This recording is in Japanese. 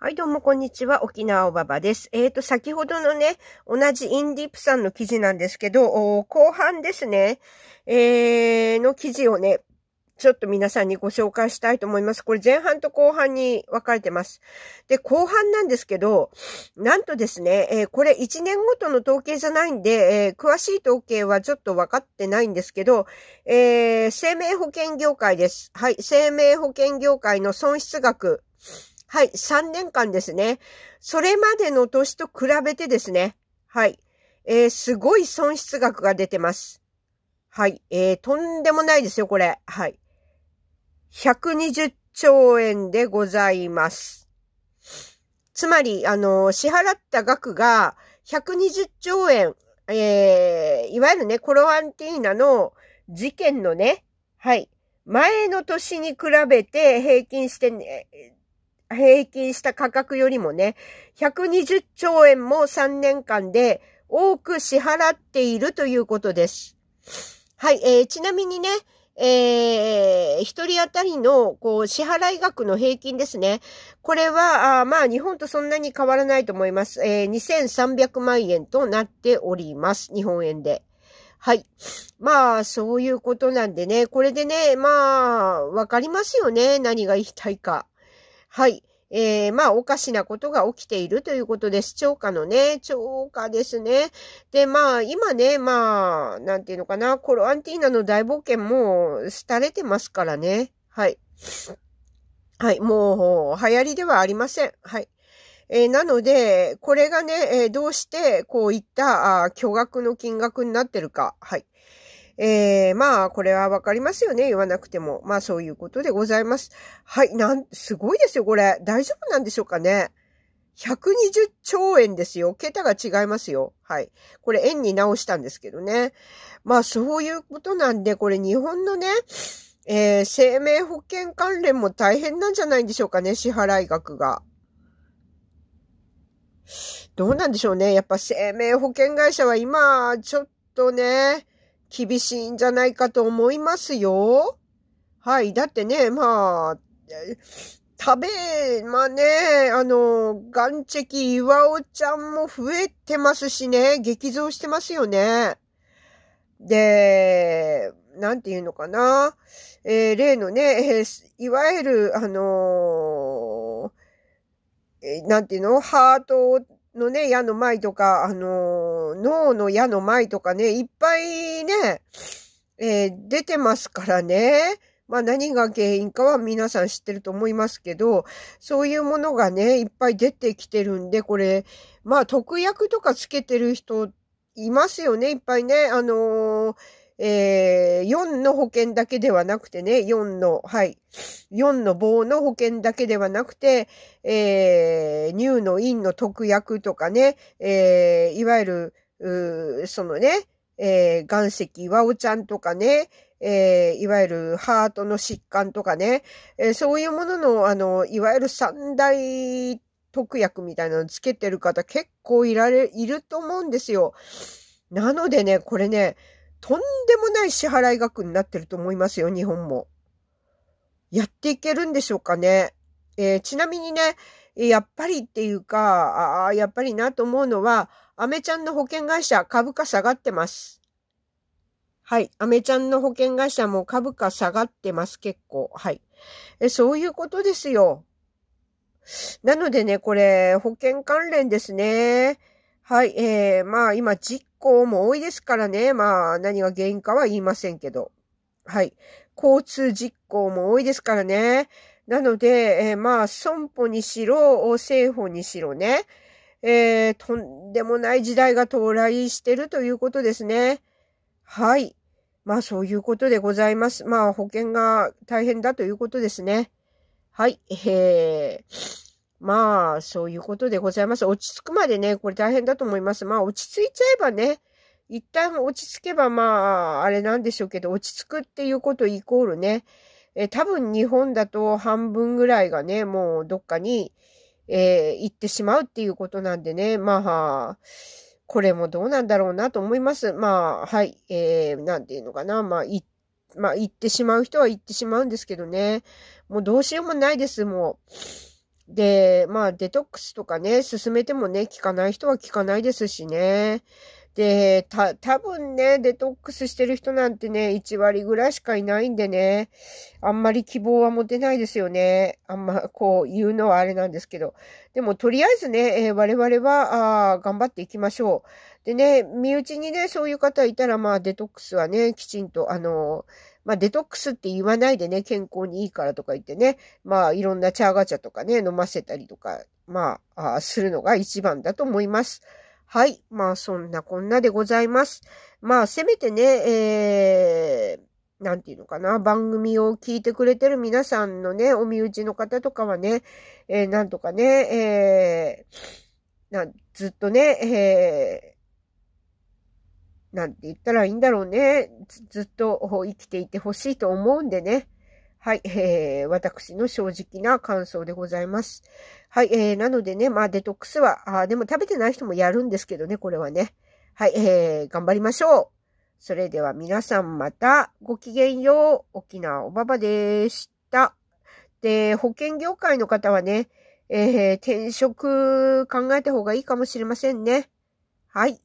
はい、どうも、こんにちは。沖縄おばばです。え、ー、と、先ほどのね、同じインディープさんの記事なんですけど、後半ですね、えー、の記事をね、ちょっと皆さんにご紹介したいと思います。これ前半と後半に分かれてます。で、後半なんですけど、なんとですね、えー、これ1年ごとの統計じゃないんで、えー、詳しい統計はちょっと分かってないんですけど、えー、生命保険業界です。はい、生命保険業界の損失額。はい、3年間ですね。それまでの年と比べてですね。はい。えー、すごい損失額が出てます。はい。えー、とんでもないですよ、これ。はい。120兆円でございます。つまり、あの、支払った額が120兆円、えー、いわゆるね、コロアンティーナの事件のね、はい。前の年に比べて平均して、ね、平均した価格よりもね、120兆円も3年間で多く支払っているということです。はい、えー、ちなみにね、えー、一人当たりの、こう、支払い額の平均ですね。これは、あまあ、日本とそんなに変わらないと思います。えー、2300万円となっております。日本円で。はい。まあ、そういうことなんでね。これでね、まあ、わかりますよね。何が言いたいか。はい。えー、まあ、おかしなことが起きているということです。超過のね、超過ですね。で、まあ、今ね、まあ、なんていうのかな、コロアンティーナの大冒険も廃れてますからね。はい。はい、もう、流行りではありません。はい。えー、なので、これがね、えー、どうして、こういった、あ巨額の金額になってるか。はい。えー、まあ、これはわかりますよね。言わなくても。まあ、そういうことでございます。はい、なん、すごいですよ、これ。大丈夫なんでしょうかね。120兆円ですよ。桁が違いますよ。はい。これ円に直したんですけどね。まあそういうことなんで、これ日本のね、えー、生命保険関連も大変なんじゃないんでしょうかね、支払い額が。どうなんでしょうね。やっぱ生命保険会社は今、ちょっとね、厳しいんじゃないかと思いますよ。はい。だってね、まあ、食べ、まあね、あの、ガンチェキ岩尾ちゃんも増えてますしね、激増してますよね。で、なんていうのかな。えー、例のね、えー、いわゆる、あのー、えー、なんていうの？ハートのね、矢の舞とか、あのー、脳の矢の舞とかね、いっぱいね、えー、出てますからね。まあ何が原因かは皆さん知ってると思いますけど、そういうものがね、いっぱい出てきてるんで、これ、まあ特約とかつけてる人いますよね、いっぱいね。あのーえー、4の保険だけではなくてね、4の、はい。4の棒の保険だけではなくて、えー、乳の陰の特約とかね、えー、いわゆる、そのね、えー、岩石岩尾ちゃんとかね、えー、いわゆるハートの疾患とかね、えー、そういうものの、あの、いわゆる三大特約みたいなのつけてる方結構いられ、いると思うんですよ。なのでね、これね、とんでもない支払い額になってると思いますよ、日本も。やっていけるんでしょうかね。えー、ちなみにね、やっぱりっていうか、ああ、やっぱりなと思うのは、アメちゃんの保険会社株価下がってます。はい。アメちゃんの保険会社も株価下がってます、結構。はい。えそういうことですよ。なのでね、これ、保険関連ですね。はい。えー、まあ今実行も多いですからね。まあ何が原因かは言いませんけど。はい。交通実行も多いですからね。なので、えー、まあ損保にしろ、政府にしろね。えー、とんでもない時代が到来してるということですね。はい。まあそういうことでございます。まあ保険が大変だということですね。はい。えーまあ、そういうことでございます。落ち着くまでね、これ大変だと思います。まあ、落ち着いちゃえばね、一旦落ち着けばまあ、あれなんでしょうけど、落ち着くっていうことイコールね、え多分日本だと半分ぐらいがね、もうどっかに、えー、行ってしまうっていうことなんでね、まあ、これもどうなんだろうなと思います。まあ、はい、えー、なんていうのかな、まあ、い、まあ、行ってしまう人は行ってしまうんですけどね、もうどうしようもないです、もう。で、まあ、デトックスとかね、進めてもね、効かない人は効かないですしね。で、た、多分ね、デトックスしてる人なんてね、1割ぐらいしかいないんでね、あんまり希望は持てないですよね。あんま、こう言うのはあれなんですけど。でも、とりあえずね、えー、我々は、あ頑張っていきましょう。でね、身内にね、そういう方いたら、まあ、デトックスはね、きちんと、あのまあ、デトックスって言わないでね、健康にいいからとか言ってね、まあ、いろんなチャーガチャとかね、飲ませたりとか、まあ、あするのが一番だと思います。はい。まあ、そんなこんなでございます。まあ、せめてね、えー、なんていうのかな、番組を聞いてくれてる皆さんのね、お身内の方とかはね、えー、なんとかね、えー、なずっとね、えー、なんて言ったらいいんだろうね。ずっと生きていてほしいと思うんでね。はい、えー、私の正直な感想でございます。はい、えー、なのでね、まあデトックスは、あでも食べてない人もやるんですけどね、これはね。はい、えー、頑張りましょう。それでは皆さんまたごきげんよう。沖縄おばばでした。で、保険業界の方はね、えー、転職考えた方がいいかもしれませんね。はい。